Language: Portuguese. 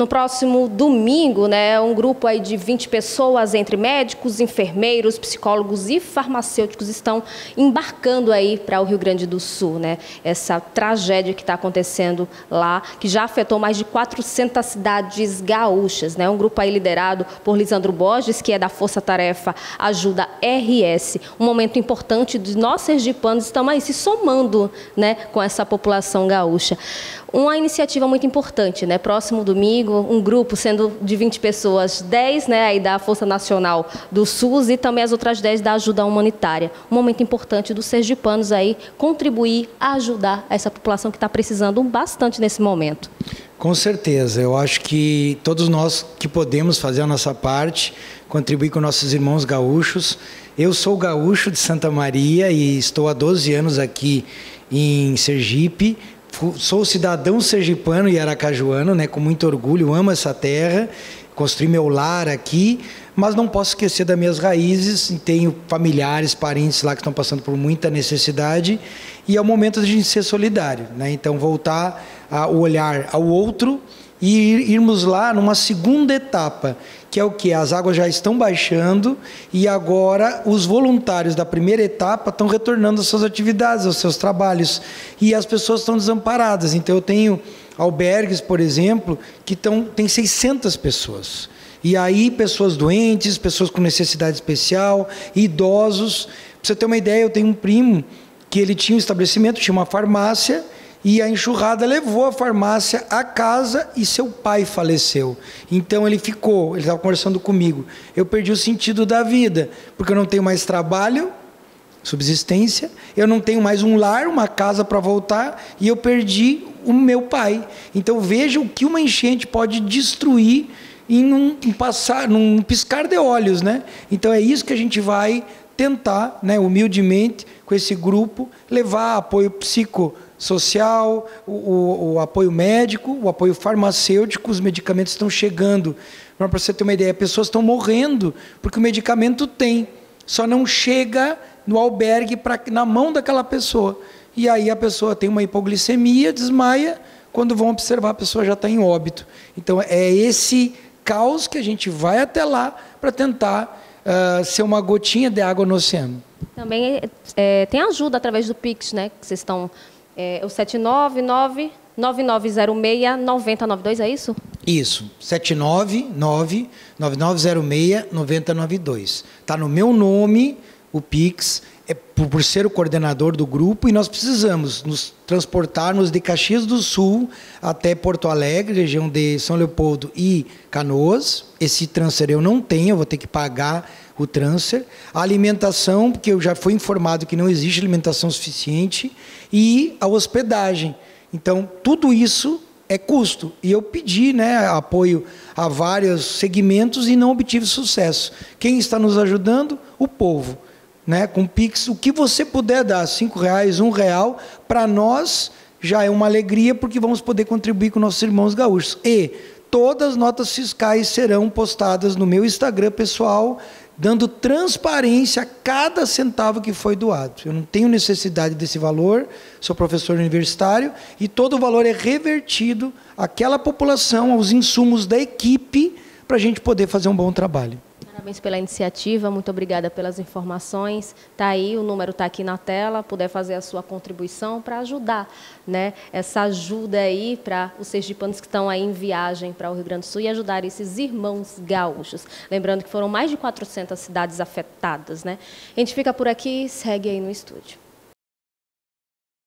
No próximo domingo, né, um grupo aí de 20 pessoas, entre médicos, enfermeiros, psicólogos e farmacêuticos, estão embarcando aí para o Rio Grande do Sul, né? Essa tragédia que está acontecendo lá, que já afetou mais de 400 cidades gaúchas, né? Um grupo aí liderado por Lisandro Borges, que é da Força Tarefa Ajuda RS. Um momento importante de nós sergipanos estamos aí se somando, né, com essa população gaúcha. Uma iniciativa muito importante, né? Próximo domingo, um grupo sendo de 20 pessoas, 10 né, aí da Força Nacional do SUS e também as outras 10 da ajuda humanitária. Um momento importante dos sergipanos aí contribuir a ajudar essa população que está precisando bastante nesse momento. Com certeza, eu acho que todos nós que podemos fazer a nossa parte, contribuir com nossos irmãos gaúchos. Eu sou gaúcho de Santa Maria e estou há 12 anos aqui em Sergipe, sou cidadão sergipano e aracajuano, né, com muito orgulho, amo essa terra, construí meu lar aqui, mas não posso esquecer das minhas raízes, tenho familiares, parentes lá que estão passando por muita necessidade e é o momento de a gente ser solidário, né? Então voltar a olhar ao outro e irmos lá numa segunda etapa, que é o que? As águas já estão baixando e agora os voluntários da primeira etapa estão retornando às suas atividades, aos seus trabalhos. E as pessoas estão desamparadas. Então eu tenho albergues, por exemplo, que estão, tem 600 pessoas. E aí pessoas doentes, pessoas com necessidade especial, idosos. Para você ter uma ideia, eu tenho um primo que ele tinha um estabelecimento, tinha uma farmácia, e a enxurrada levou a farmácia à casa e seu pai faleceu. Então ele ficou, ele estava conversando comigo. Eu perdi o sentido da vida, porque eu não tenho mais trabalho, subsistência, eu não tenho mais um lar, uma casa para voltar e eu perdi o meu pai. Então veja o que uma enchente pode destruir em um, passar, num piscar de olhos, né? Então é isso que a gente vai tentar, né, humildemente, com esse grupo, levar apoio psicológico social, o, o, o, apoio médico, o apoio farmacêutico, os medicamentos estão chegando. Para você ter uma ideia, pessoas estão morrendo porque o medicamento tem, só não chega no albergue pra, na mão daquela pessoa. E aí a pessoa tem uma hipoglicemia, desmaia, quando vão observar a pessoa já está em óbito. Então é esse caos que a gente vai até lá para tentar uh, ser uma gotinha de água no oceano. Também é, tem ajuda através do Pix, né? Que vocês estão é, o 799 9906 9092, é isso? Isso, 799 9906 9092. Está no meu nome, o Pix, é por ser o coordenador do grupo e nós precisamos nos transportarmos de Caxias do Sul até Porto Alegre, região de São Leopoldo e Canoas. Esse transfer eu não tenho, eu vou ter que pagar o transfer. A alimentação, porque eu já fui informado que não existe alimentação suficiente e a hospedagem. Então, tudo isso é custo. E eu pedi né, apoio a vários segmentos e não obtive sucesso. Quem está nos ajudando? O povo. Né, com Pix, o que você puder dar, cinco reais, um real, para nós já é uma alegria, porque vamos poder contribuir com nossos irmãos gaúchos. E todas as notas fiscais serão postadas no meu Instagram pessoal, dando transparência a cada centavo que foi doado. Eu não tenho necessidade desse valor, sou professor universitário e todo o valor é revertido àquela população, aos insumos da equipe, para a gente poder fazer um bom trabalho. Parabéns pela iniciativa, muito obrigada pelas informações. Está aí, o número está aqui na tela, puder fazer a sua contribuição para ajudar, né? Essa ajuda aí para os sergipanos que estão aí em viagem para o Rio Grande do Sul e ajudar esses irmãos gaúchos. Lembrando que foram mais de 400 cidades afetadas, né? A gente fica por aqui, segue aí no estúdio.